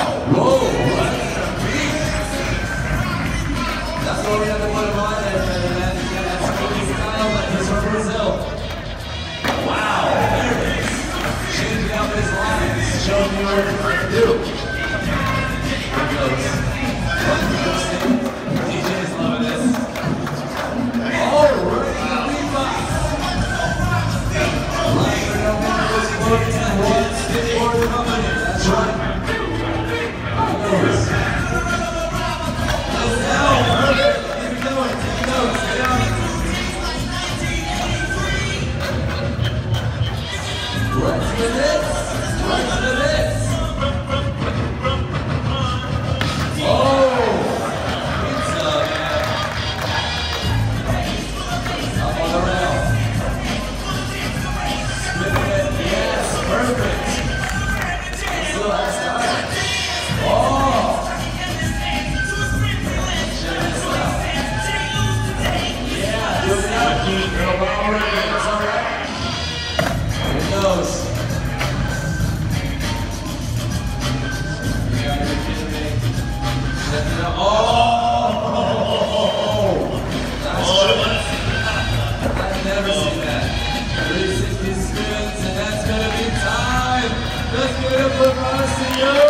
Whoa, what? That's we have to after this. it up for us, and!